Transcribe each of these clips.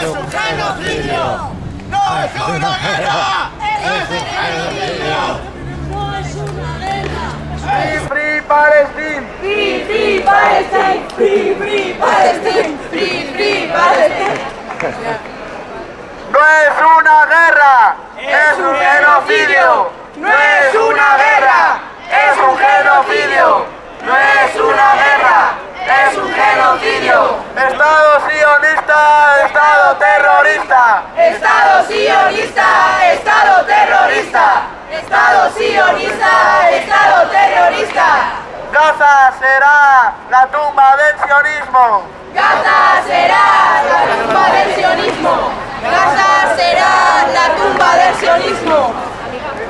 es un genocidio. No es una guerra, es un genocidio. No es una guerra. Free, Palestine. Free, free Palestine. Free, free Palestine. Free, free Palestine. No es una guerra, es un genocidio. No es una guerra, es un genocidio. No es una guerra, es un genocidio. Estado sionista, Estado terrorista. Estado sionista, Estado terrorista. Estado sionista, Estado terrorista. Gaza será la tumba del sionismo. Gaza será la tumba del sionismo. Gaza será la tumba del sionismo.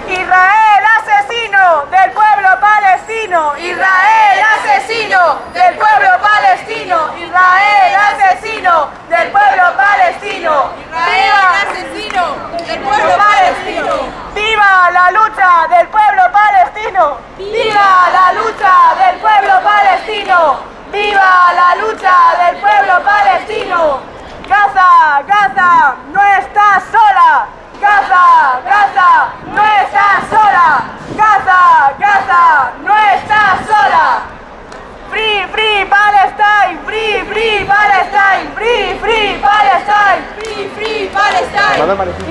Israel asesino del pueblo palestino. Israel asesino del pueblo palestino. Israel asesino del pueblo palestino. Israel asesino del pueblo palestino. ¡Viva la lucha del pueblo palestino! ¡Viva la lucha del pueblo palestino! ¡Viva la lucha del pueblo palestino! Gaza, Gaza, no estás sola. Gaza, Gaza, no estás sola. Gaza, Gaza, no estás sola. Free, Palestine, free, free Palestine, free, free Palestine. Free, free Palestine.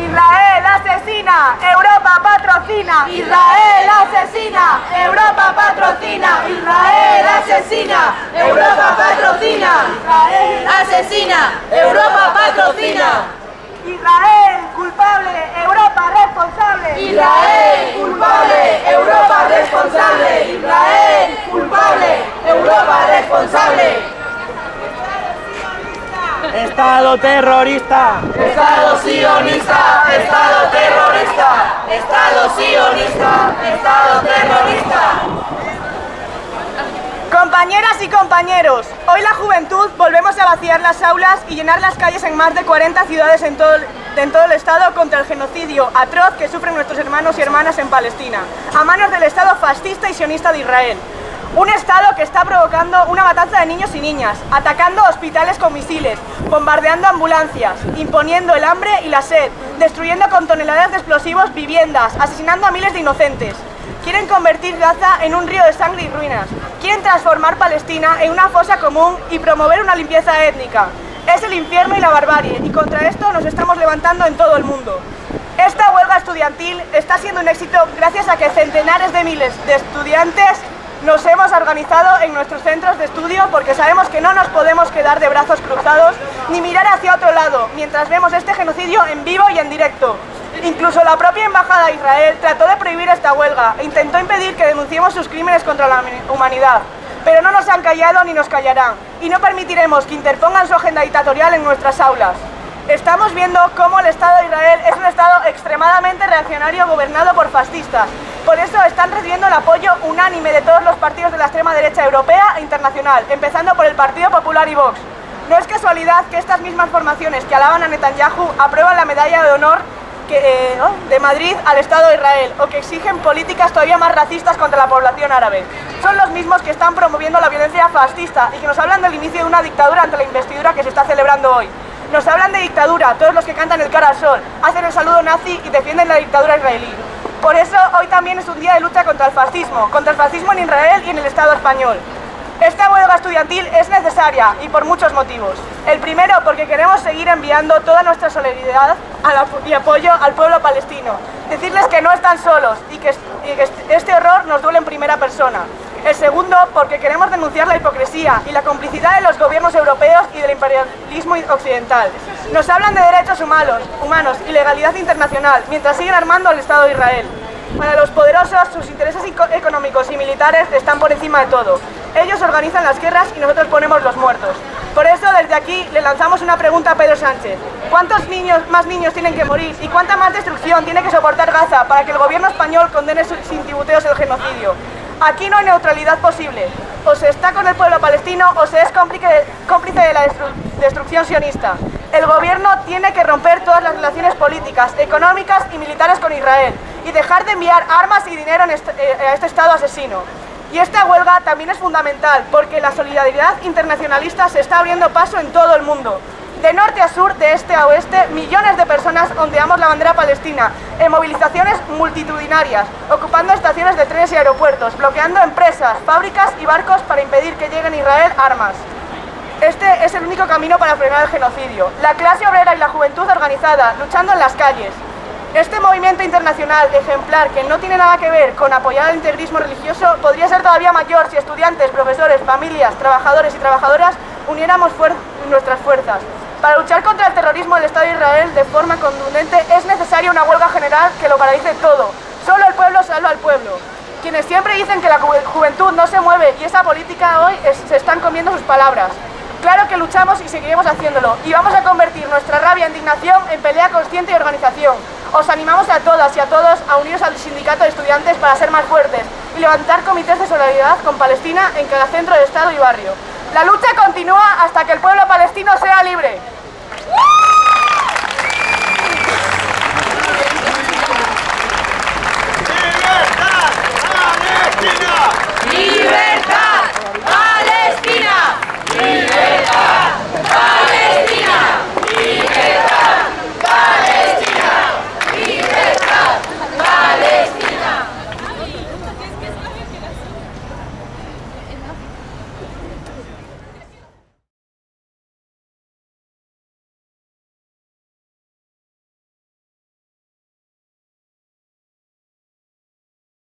Israel asesina, Europa patrocina. Israel asesina, Europa patrocina. Israel asesina, Europa patrocina. Israel Asesina, Europa patrocina. Israel culpable, Europa responsable. Israel culpable, Europa responsable. Israel culpable, Europa responsable. Estado terrorista. Estado sionista, Estado terrorista. Estado sionista, Estado terrorista. Compañeras y compañeros, hoy la juventud volvemos a vaciar las aulas y llenar las calles en más de 40 ciudades en todo, el- en todo el Estado contra el genocidio atroz que sufren nuestros hermanos y hermanas en Palestina, a manos del Estado fascista y sionista de Israel. Un Estado que está provocando una matanza de niños y niñas, atacando hospitales con misiles, bombardeando ambulancias, imponiendo el hambre y la sed, destruyendo con toneladas de explosivos viviendas, asesinando a miles de inocentes. Quieren convertir Gaza en un río de sangre y ruinas. Quieren transformar Palestina en una fosa común y promover una limpieza étnica. Es el infierno y la barbarie, y contra esto nos estamos levantando en todo el mundo. Esta huelga estudiantil está siendo un éxito gracias a que centenares de miles de estudiantes nos hemos organizado en nuestros centros de estudio porque sabemos que no nos podemos quedar de brazos cruzados ni mirar hacia otro lado mientras vemos este genocidio en vivo y en directo. Incluso la propia Embajada de Israel trató de prohibir esta huelga e intentó impedir que denunciemos sus crímenes contra la humanidad. Pero no nos han callado ni nos callarán, y no permitiremos que interpongan su agenda dictatorial en nuestras aulas. Estamos viendo cómo el Estado de Israel es un Estado extremadamente reaccionario gobernado por fascistas. Por eso están recibiendo el apoyo unánime de todos los partidos de la extrema derecha europea e internacional, empezando por el Partido Popular y Vox. No es casualidad que estas mismas formaciones que alaban a Netanyahu aprueban la medalla de honor eh, oh, de Madrid al Estado de Israel o que exigen políticas todavía más racistas contra la población árabe. Son los mismos que están promoviendo la violencia fascista y que nos hablan del inicio de una dictadura ante la investidura que se está celebrando hoy. Nos hablan de dictadura, todos los que cantan el cara al sol, hacen el saludo nazi y defienden la dictadura israelí. Por eso hoy también es un día de lucha contra el fascismo, contra el fascismo en Israel y en el Estado español. Esta huelga estudiantil es necesaria y por muchos motivos. El primero, porque queremos seguir enviando toda nuestra solidaridad y apoyo al pueblo palestino. Decirles que no están solos y que, este horror nos duele en primera persona. El segundo, porque queremos denunciar la hipocresía y la complicidad de los gobiernos europeos y del imperialismo occidental. Nos hablan de derechos humanos, humanos y legalidad internacional, mientras siguen armando al Estado de Israel. Para los poderosos, sus intereses eco- económicos y militares están por encima de todo. Ellos organizan las guerras y nosotros ponemos los muertos. Por eso, desde aquí, le lanzamos una pregunta a Pedro Sánchez. ¿Cuántos niños, más niños tienen que morir y cuánta más destrucción tiene que soportar Gaza para que el gobierno español condene sin tibuteos el genocidio? Aquí no hay neutralidad posible. O se está con el pueblo palestino o se es cómplice, de la destru- destrucción sionista. El gobierno tiene que romper todas las relaciones políticas, económicas y militares con Israel y dejar de enviar armas y dinero este- eh, a este Estado asesino. Y esta huelga también es fundamental porque la solidaridad internacionalista se está abriendo paso en todo el mundo. De norte a sur, de este a oeste, millones de personas ondeamos la bandera palestina en movilizaciones multitudinarias, ocupando estaciones de trenes y aeropuertos, bloqueando empresas, fábricas y barcos para impedir que lleguen a Israel armas. Este es el único camino para frenar el genocidio. La clase obrera y la juventud organizada, luchando en las calles. Este movimiento internacional ejemplar, que no tiene nada que ver con apoyar el integrismo religioso, podría ser todavía mayor si estudiantes, profesores, familias, trabajadores y trabajadoras uniéramos nuestras fuerzas. Para luchar contra el terrorismo del Estado de Israel de forma contundente es necesaria una huelga general que lo paralice todo. Solo el pueblo salva al pueblo. Quienes siempre dicen que la juventud no se mueve y esa política hoy se están comiendo sus palabras. Claro que luchamos y seguiremos haciéndolo. Y vamos a convertir nuestra rabia e indignación en pelea consciente y organización. Os animamos a todas y a todos a uniros al sindicato de estudiantes para ser más fuertes y levantar comités de solidaridad con Palestina en cada centro de Estado y barrio. La lucha continúa hasta que el pueblo palestino sea libre.